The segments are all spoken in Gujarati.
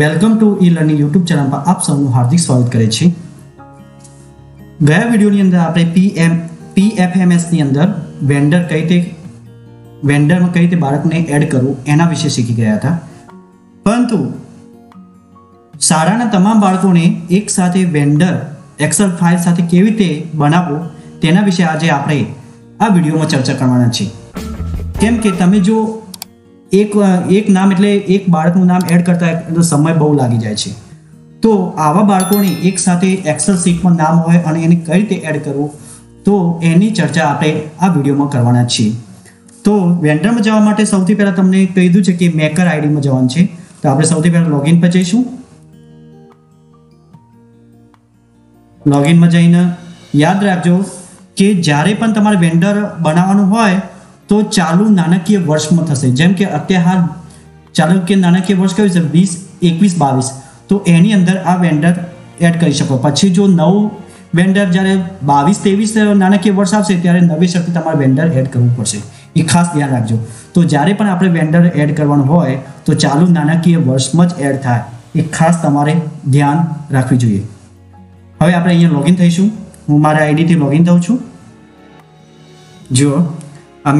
Welcome to E learning YouTube channel પર આપ સૌનું હાર્દિક સ્વાગત કરે છે ગયા વિડીયોની અંદર આપણે પીએમ પીએફએમએસની અંદર વેન્ડર કઈ રીતે વેન્ડરમાં કઈ રીતે બાળકને એડ કરવું એના વિશે શીખી ગયા હતા. પરંતુ શાળાના તમામ બાળકોને એક સાથે વેન્ડર એક્સેલ ફાઇલ સાથે કેવી રીતે બનાવવું તેના વિશે આજે આપણે આ વિડીયોમાં ચર્ચા કરવાના છીએ. કેમ કે તમે જો એક એક નામ એટલે એક બાળકનું નામ એડ કરતા સમય બહુ લાગી જાય છે. તો આવા બાળકોને એક સાથે એક્સેલ શીટમાં નામ હોય અને એને કઈ રીતે એડ કરવું, તો એની ચર્ચા આપણે આ વિડીયોમાં કરવાના છીએ. તો વેન્ડરમાં જવા માટે સૌથી પહેલાં તમને કહી કીધું છે કે મેકર આઈડીમાં જવાનું છે. તો આપણે સૌથી પહેલાં લોગિન પર જઈશું. લોગિનમાં જઈને યાદ રાખજો કે જ્યારે પણ તમારે વેન્ડર બનાવવાનું હોય તો ચાલુ નાણાકીય વર્ષમાં થશે. જેમ કે અત્યારે હાલ ચાલુ નાણાકીય વર્ષ કયું છે? વીસ, એકવીસ, બાવીસ. તો એની અંદર આ વેન્ડર એડ કરી શકો. પછી જો નવું વેન્ડર જ્યારે બાવીસ, ત્રેવીસ નાણાકીય વર્ષ આવશે, ત્યારે નવેસરથી તમારે વેન્ડર એડ કરવું પડશે. એ ખાસ ધ્યાન રાખજો. તો જ્યારે પણ આપણે વેન્ડર એડ કરવાનું હોય, તો ચાલુ નાણાકીય વર્ષમાં જ એડ થાય. એ ખાસ તમારે ધ્યાન રાખવી જોઈએ. હવે આપણે અહીંયા લોગિન થઈશું. હું મારા આઈડીથી લોગિન થઉં છું. જુઓ.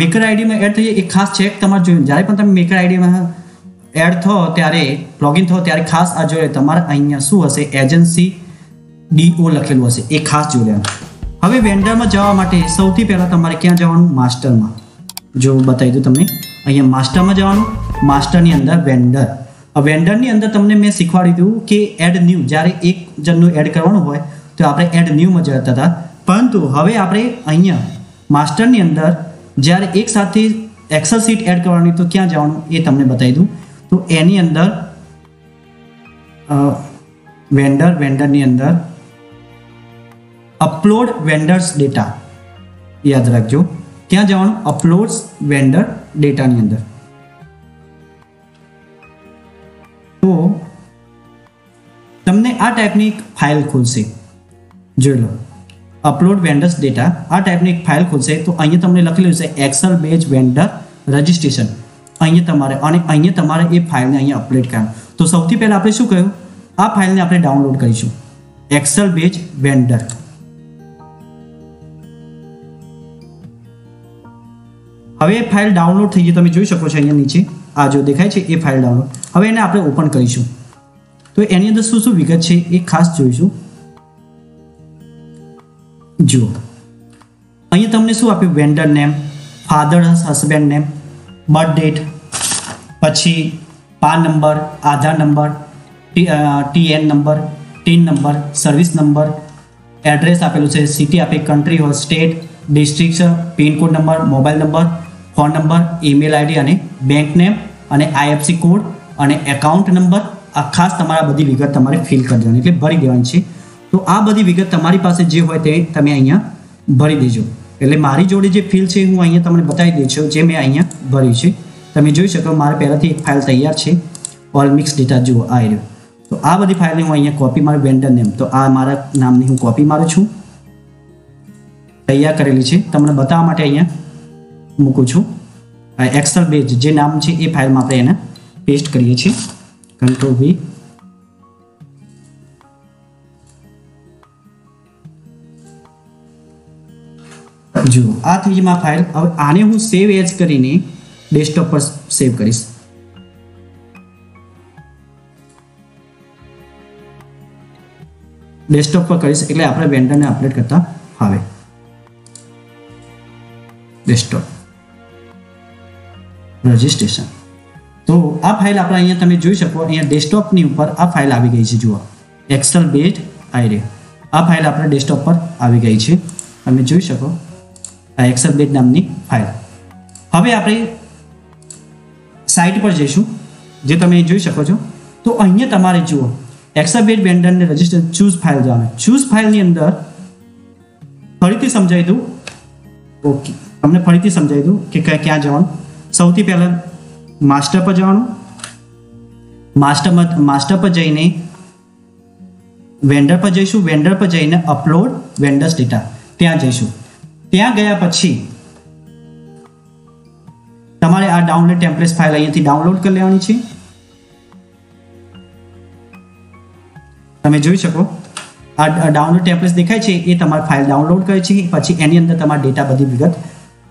મેકર આઈડીમાં એડ થઈએ, એ ખાસ ચેક તમારે જોયું જ્યારે પણ તમે મેકર આઈડીમાં એડ થો, ત્યારે લોગિન થો, ત્યારે ખાસ આ જોઈએ તમારે અહીંયા શું હશે? એજન્સી ડીઓ લખેલું હશે. એ ખાસ જોઈ લેવાનું. હવે વેન્ડરમાં જવા માટે સૌથી પહેલાં તમારે ક્યાં જવાનું? માસ્ટરમાં જો બતાવી દઉં તમને. અહીંયા માસ્ટરમાં જવાનું. માસ્ટરની અંદર વેન્ડર વેન્ડરની અંદર તમને મેં શીખવાડી દીધું કે એડ ન્યૂ જ્યારે એક જણનું એડ કરવાનું હોય, તો આપણે એડ ન્યૂમાં જતા હતા. પરંતુ હવે આપણે અહીંયા માસ્ટરની અંદર જ્યારે એક સાથે એક્સેલ સીટ એડ કરવાની, તો ક્યાં જવાનું એ તમને બતાવી દઉં. તો એની અંદર વેન્ડર વેન્ડરની અંદર અપલોડ વેન્ડર્સ ડેટા યાદ રાખજો. ક્યાં જવાનું? અપલોડ્સ વેન્ડર ડેટાની અંદર. તો તમને આ ટાઈપની ફાઇલ ખુલશે. જોઈ લો. અપલોડ વેન્ડર્સ ડેટા આ ટાઈપની એક ફાઇલ ખુલશે. તો અહીંયા તમને લખેલું છે એક્સેલ બેઝ વેન્ડર રજિસ્ટ્રેશન અહીંયા તમારે, અને અહીંયા તમારે એ ફાઇલને અહીંયા અપલોડ કરવાનું. તો સૌથી પહેલાં આપણે શું કહ્યું આ ફાઇલને આપણે ડાઉનલોડ કરીશું. એક્સેલ બેઝ વેન્ડર હવે ફાઇલ ડાઉનલોડ થઈ ગઈ. તમે જોઈ શકો છો અહીંયા નીચે. આ જો દેખાય છે, એ ફાઇલ ડાઉનલોડ હવે એને આપણે ઓપન કરીશું. તો એની અંદર શું શું વિગત છે એ ખાસ જોઈશું. જુઓ. અહીંયા તમને શું આપ્યું? Vendor name father husband name birth date પછી PAN number Aadhaar number TN number TIN number service number address આપેલું છે સિટી આપે કન્ટ્રી હોય state district pincode number mobile number phone number email ID અને બેંક નેમ અને આઈએફસી કોડ અને એકાઉન્ટ નંબર આ ખાસ તમારા બધી વિગત તમારે ફિલ કરી દેવાની એટલે ભરી દેવાની છે. તો આ બધી વિગત તમારી પાસે જે હોય તે તમે અહીંયા ભરી દેજો. એટલે મારી જોડે જે ફિલ છે, હું અહીંયા તમને બતાવી દઉં છું જે મેં અહીંયા ભરી છે. તમે જોઈ શકો, મારે પહેલાંથી એક ફાઇલ તૈયાર છે. ઓલ મિક્સ ડેટા જુઓ, આ રહ્યો. તો આ બધી ફાઇલને હું અહીંયા કોપી મારું વેન્ડર નેમ તો આ મારા નામની હું કોપી મારું છું. તૈયાર કરેલી છે. તમને બતાવવા માટે અહીંયા મૂકું છું. એક્સેલ બેઝ જે નામ છે, એ ફાઇલમાં આપણે એને પેસ્ટ કરીએ છીએ. કંટ્રોલ વી જુઓ આ થઈ મારી ફાઇલ હવે આને હું સેવ એજ કરીને ડેસ્કટોપ પર સેવ કરીશ. ડેસ્કટોપ પર કરીશ એટલે આપણે વેન્ડરને અપડેટ કરતા આવે. ડેસ્કટોપ રજિસ્ટ્રેશન તો આ ફાઇલ આપણે અહીંયા તમે જોઈ શકો, અહીંયા ડેસ્કટોપની ઉપર આ ફાઇલ આવી ગઈ છે, જુઓ. એક્સેલ બેઝ આઈરે આ ફાઇલ આપણે ડેસ્કટોપ પર આવી ગઈ છે. તમે જોઈ શકો. આ એક્સેલ બેઝ નામની ફાઇલ હવે આપણે સાઇટ પર જઈશું, જે તમે જોઈ શકો છો. તો અહીંયા તમારે જુઓ એક્સાબેટ બેન્ડરને રજિસ્ટર ચૂઝ ફાઇલ જવાનું. ચૂઝ ફાઇલની અંદર ફરીથી સમજાવી દઉં. ઓકે તમને ફરીથી સમજાવી દઉં કે ક્યાં જવાનું. સૌથી પહેલાં માસ્ટર પર જવાનું. માસ્ટરમાં માસ્ટર પર જઈને વેન્ડર પર જઈશું. વેન્ડર પર જઈને અપલોડ વેન્ડર્સ ડેટા ત્યાં જઈશું. ત્યાં ગયા પછી તમારે આ ડાઉનલોડ ટેમ્પલેટ ફાઇલ અહીંયાથી ડાઉનલોડ કરી લેવાની છે. તમે જોઈ શકો, આ ડાઉનલોડ ટેમ્પલેટ દેખાય છે, એ તમારે ફાઇલ ડાઉનલોડ કરે છે, પછી એની અંદર તમારે ડેટા બધી વિગત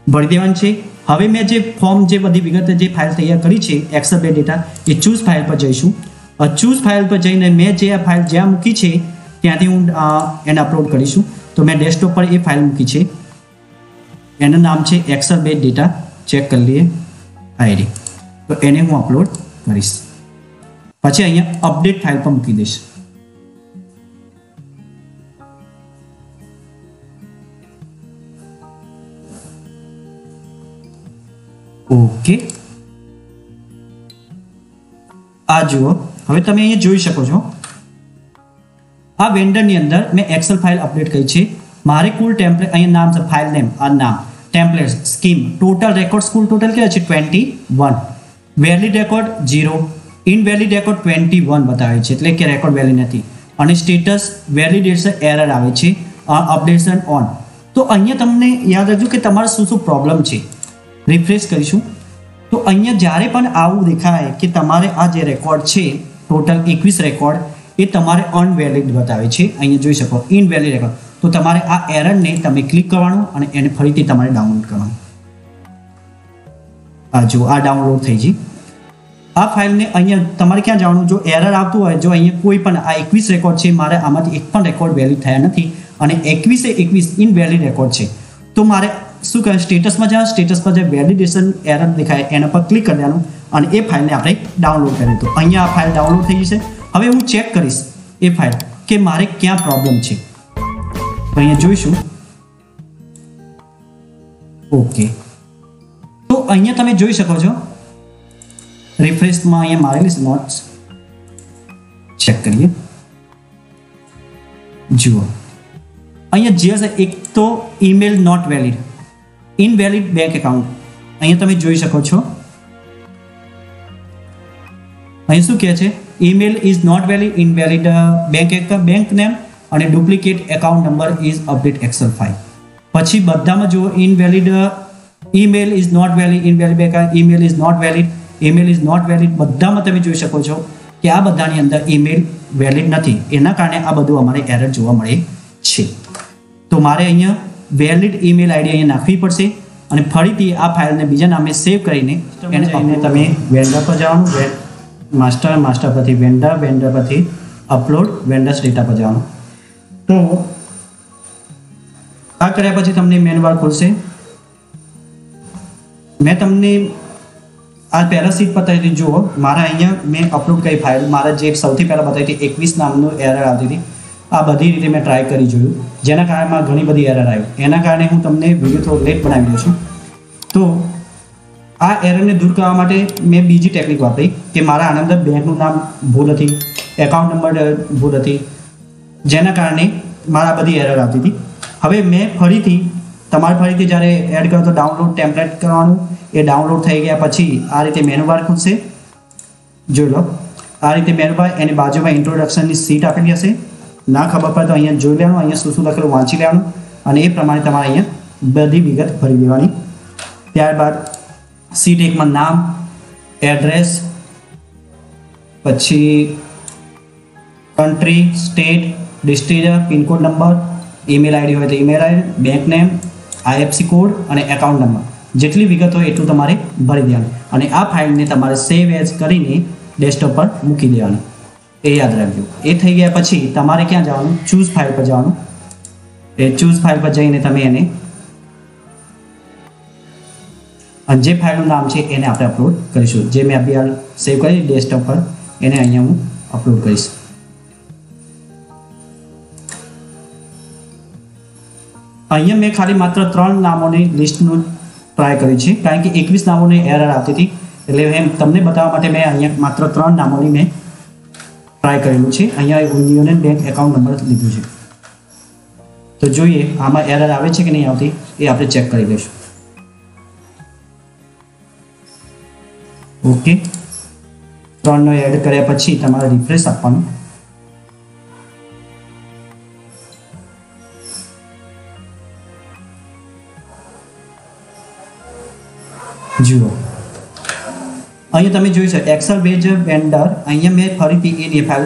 ભરી દેવાની છે. હવે મેં જે ફોર્મ જે બધી વિગત જે ફાઇલ તૈયાર કરી છે એક્સેલ બે ડેટા એ ચૂઝ ફાઇલ પર જઈશું. ચૂઝ ફાઇલ પર જઈને મેં જે આ ફાઇલ જ્યાં મૂકી છે, ત્યાંથી હું એને અપલોડ કરીશું. તો મેં ડેસ્કટોપ પર એ ફાઇલ મૂકી છે. એનું નામ છે એક્સેલ બે ડેટા ચેક કરી લઈએ આઈડી તો એને હું અપલોડ કરીશ. પછી અહીંયા અપડેટ ફાઇલ પર મૂકી દઈશ. ઓકે. આ જુઓ. હવે તમે અહીંયા જોઈ શકો છો. આ વેન્ડરની અંદર મેં એક્સેલ ફાઇલ અપડેટ કરી છે. મારે કુલ ટેમ્પલેટ અહીંયા નામ છે ફાઇલ નેમ આ નામ. ટેમ્પલેટ સ્કીમ ટોટલ રેકોર્ડ કુલ ટોટલ કેટલા છે? Twenty one valid record zero invalid record twenty one બતાવે છે. એટલે કે રેકોર્ડ વેલિડ નથી. અને સ્ટેટસ વેલિડેશન એરર આવે છે. અપડેશન ઓન તો અહીંયા તમને યાદ રાખજો કે તમારે શું શું પ્રોબ્લેમ છે. રિફ્રેશ કરીશું. તો અહીંયા જ્યારે પણ આવું દેખાય કે તમારે આ જે રેકોર્ડ છે ટોટલ એકવીસ રેકોર્ડ એ તમારે અનવેલિડ બતાવે છે. અહીંયા જોઈ શકો ઇનવેલિડ રેકોર્ડ તો તમારે આ એરરને તમે ક્લિક કરવાનું અને એને ફરીથી તમારે ડાઉનલોડ કરવાનું. આ જો આ ડાઉનલોડ થઈ ગઈ. આ ફાઇલને અહીંયા તમારે ક્યાં જવાનું? જો એરર આવતું હોય, જો અહીંયા કોઈ પણ આ એકવીસ રેકોર્ડ છે, મારે આમાંથી એક પણ રેકોર્ડ વેલિડ થયા નથી અને એકવીસે એકવીસ ઇનવેલિડ રેકોર્ડ છે. તો મારે શું કહે સ્ટેટસમાં જવાનું, સ્ટેટસ પર જે વેલિડેશન એરર દેખાય, એના પર ક્લિક કરી દેવાનું અને એ ફાઇલને આપણે ડાઉનલોડ કરી તો અહીંયા આ ફાઇલ ડાઉનલોડ થઈ જશે હવે હું ચેક કરીશ એ ફાઇલ કે મારે ક્યાં પ્રોબ્લેમ છે. તો અહીંયા જોઈશું. ઓકે. તો અહીંયા તમે જોઈ શકો છો. રિફ્રેશમાં અહીંયા મારેલી છે નોટ્સ ચેક કરીએ. જુઓ. અહીંયા જે હશે એક તો email not valid invalid bank account અહીંયા તમે જોઈ શકો છો. અહીં શું કહે છે? Email is not valid invalid bank bank name અને duplicate account number is update Excel file પછી બધામાં જુઓ invalid email is not valid invalid bank email is not valid email is not valid બધામાં તમે જોઈ શકો છો કે આ બધાની અંદર ઈમેલ વેલિડ નથી. એના કારણે આ બધું અમારે એરર જોવા મળે છે. તો મારે અહીંયા વેલિડ ઈમેલ આઈડી અહીંયા નાખવી પડશે અને ફરીથી આ ફાઇલને બીજા નામે સેવ કરીને એને અમને તમે વેન્ડર પર જવાનું માસ્ટર માસ્ટર પરથી વેન્ડર વેન્ડર પરથી અપલોડ વેન્ડર્સ ડેટા પર જવાનું. તો આ કર્યા પછી તમને મેન બાર ખુલશે. મેં તમને આ પહેલા સીટ બતાવી હતી, જુઓ, મારા અહીંયા મેં અપલોડ કરી ફાઇલ મારા જે સૌથી પહેલાં બતાવી હતી, એકવીસ નામનું એરર આવતી હતી. આ બધી રીતે મેં ટ્રાય કરી જોયું. જેના કારણે ઘણી બધી એરર આવી. એના કારણે હું તમને વીડિયો થોડો લેટ બનાવી દઉં છું. તો આ એરરને દૂર કરવા માટે મેં બીજી ટેકનિક વાપરી, કે મારા આનંદ બેંકનું નામ ભૂલ હતી એકાઉન્ટ નંબર ભૂલ હતી જેના કારણે મારા બધી એરર આવતી હતી. હવે મેં ફરીથી, તમારે ફરીથી જ્યારે એડ કરો તો ડાઉનલોડ ટેમ્પલેટ કરવાનું. એ ડાઉનલોડ થઈ ગયા પછી આ રીતે મેનુબાર ખૂલશે. જોઈ લો. આ રીતે મેનુબાર એની બાજુમાં ઇન્ટ્રોડક્શનની સીટ આપેલી હશે. ના ખબર પડે તો અહીંયા જોઈ લેવાનું, અહીંયા શું શું લખેલું વાંચી લેવાનું અને એ પ્રમાણે તમારે અહીંયા બધી વિગત ભરી દેવાની. ત્યારબાદ સીટ એકમાં નામ એડ્રેસ પછી country state district pincode number, email ID હોય તો email ID, bank name, IFC code અને એકાઉન્ટ નંબર. જેટલી વિગત હોય એટલું તમારે ભરી દેવાનું. અને આ ફાઇલને તમારે સેવ એઝ કરીને ડેસ્કટોપ પર મૂકી દેવાની. એ યાદ રાખજો. એ થઈ ગયા પછી તમારે ક્યાં જવાનું? ચૂઝ ફાઇલ પર જવાનું. એ ચૂઝ ફાઇલ પર જઈને તમે એને જે ફાઇલનું નામ છે એને આપણે અપલોડ કરીશું. જે મેં અભિયાન સેવ કરી ડેસ્કટોપ પર, એને અહીંયા હું અપલોડ કરીશ. અહીંયા મેં ખાલી માત્ર ત્રણ નામોની લિસ્ટનું ટ્રાય કર્યું છે, કારણ કે એકવીસ નામોની એરર આવતી હતી. એટલે એમ તમને બતાવવા માટે મેં અહીંયા માત્ર ત્રણ નામોની મેં ટ્રાય કરેલું છે. અહીંયા યુનિયન બેંક એકાઉન્ટ નંબર લીધું છે. તો જોઈએ, આમાં એરર આવે છે કે નહીં આવતી, એ આપણે ચેક કરી લઈશું. ઓકે ત્રણનો એડ કર્યા પછી તમારે રિફ્રેશ આપવાનું. જુઓ અહીંયા તમે જોઈ શકો એક્સેલ બેઝ વેન્ડર અહીંયા મેં ફરીથી એની ફાઇલ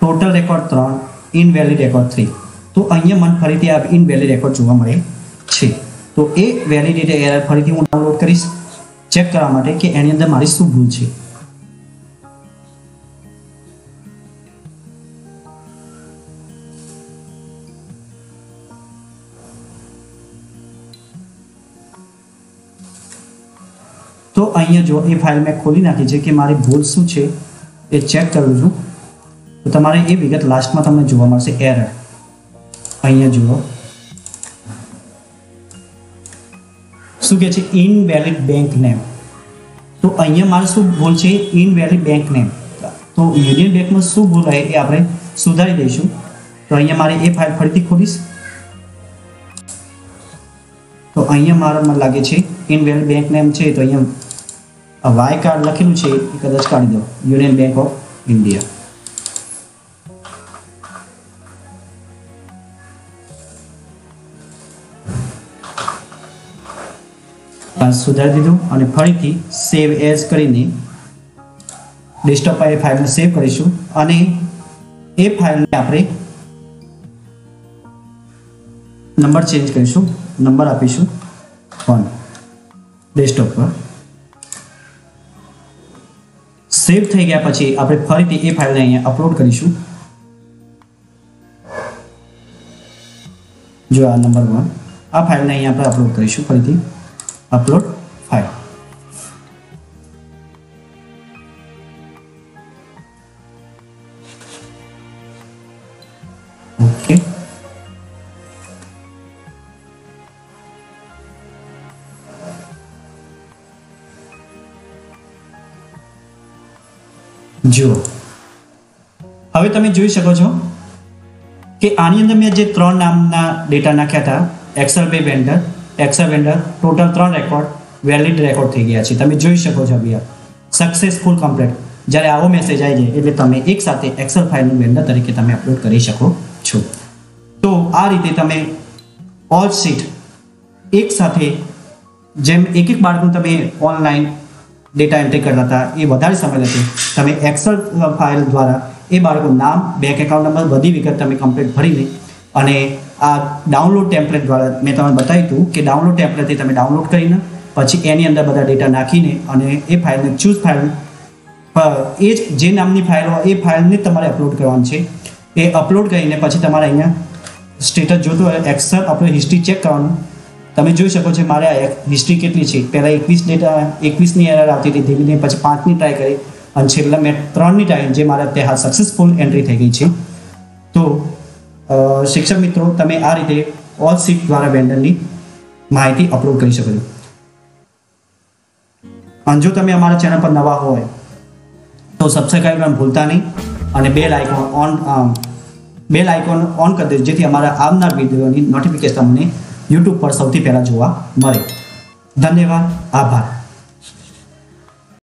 ટોટલ રેકોર્ડ ત્રણ ઇનવેલિડ રેકોર્ડ થ્રી તો અહીંયા મને ફરીથી આ ઇનવેલિડ રેકોર્ડ જોવા મળે છે. તો એ વેલિડિટી એરર ફરીથી હું ડાઉનલોડ કરીશ ચેક કરવા માટે કે એની અંદર મારી શું ભૂલ છે. તો અહીંયા જો એ ફાઇલ મેં ખોલી નાખી છે કે મારી ભૂલ શું છે, એ ચેક કરું છું. તો તમારે એ વિગત લાસ્ટમાં તમને જોવા મળશે એરર અહીંયા જુઓ. શું કહે છે? ઇનવેલિડ બેંક નેમ તો અહીંયા મારે શું ભૂલ છે? ઇનવેલિડ બેંક નેમ તો યુનિયન બેંકમાં શું ભૂલ રહે એ આપણે સુધારી દઈશું. તો અહીંયા મારે એ ફાઇલ ફરીથી ખોલીશ. તો અહીંયા મારા મને લાગે છે ઇનવેલિડ બેંક નેમ છે, તો અહીંયા વાય કાર્ડ લખેલું છે, એ કદાચ કાઢી દો. યુનિયન બેંક ઓફ ઇન્ડિયા સુધારી દીધું અને ફરીથી સેવ એઝ કરીને ડેસ્કટોપ પર એ ફાઇલને સેવ કરીશું અને એ ફાઇલને આપણે નંબર ચેન્જ કરીશું નંબર આપીશું વન ડેસ્કટોપ પર. સેવ થઈ ગયા પછી આપણે ફરીથી એ ફાઇલને અહીંયા અપલોડ કરીશું. જો આ નંબર વન આ ફાઇલને અહીંયા આપણે અપલોડ કરીશું ફરીથી. અપલોડ ફાઇલ ઓકે જુઓ. હવે તમે જોઈ શકો છો કે આની અંદર મેં જે ત્રણ નામના ડેટા નાખ્યા હતા એક્સલ બે વેન્ડર એક્સલ વેન્ડર ટોટલ ત્રણ રેકોર્ડ વેલિડ રેકોર્ડ થઈ ગયા છે. તમે જોઈ શકો છો ભૈયા સક્સેસફુલ કમ્પ્લીટ જ્યારે આવો મેસેજ આવી જાય, એટલે તમે એક સાથે એક્સલ ફાઇલનું વેન્ડર તરીકે તમે અપલોડ કરી શકો છો. તો આ રીતે તમે ઓલ શીટ એક સાથે જેમ એક એક બાળકનું તમે ઓનલાઈન ડેટા એન્ટ્રી કરતા હતા. એ વધારે સમય લેશે. તમે એક્સલ ફાઇલ દ્વારા એ બાળકનું નામ બેંક એકાઉન્ટ નંબર બધી વિગત તમે કમ્પ્લીટ ભરીને અને આ ડાઉનલોડ ટેમ્પલેટ દ્વારા મેં તમને બતાવ્યું હતું કે ડાઉનલોડ ટેમ્પલેટથી તમે ડાઉનલોડ કરીને પછી એની અંદર બધા ડેટા નાખીને અને એ ફાઇલને ચૂઝ ફાઇલ એ જ જે નામની ફાઇલ હોય, એ ફાઇલને તમારે અપલોડ કરવાની છે. એ અપલોડ કરીને પછી તમારે અહીંયા સ્ટેટસ જોતું હોય એક્સલ આપણે હિસ્ટ્રી ચેક કરવાનું. તમે જોઈ શકો છો મારે હિસ્ટ્રી કેટલી છે. પહેલાં એકવીસ ડેટા એકવીસની એરર આવતી હતી, ધીમે ધીમે પછી પાંચની ટ્રાય કરી અને છેલ્લા મેં ત્રણની ટ્રાય જે મારે અત્યારે હાલ સક્સેસફુલ એન્ટ્રી થઈ ગઈ છે. તો શિક્ષક મિત્રો, તમે આ રીતે ઓલ સીટ દ્વારા વેન્ડરની માહિતી અપલોડ કરી શકો છો. અને જો તમે અમારા ચેનલ પર નવા હોય, તો સબસ્ક્રાઈબ કરવાનું ભૂલતા નહીં અને bell icon on bell icon on કરી દેજો, જેથી અમારા આવનાર વિડીયોની નોટિફિકેશન તમને યુટ્યુબ પર સૌથી પહેલાં જોવા મળે. ધન્યવાદ. આભાર.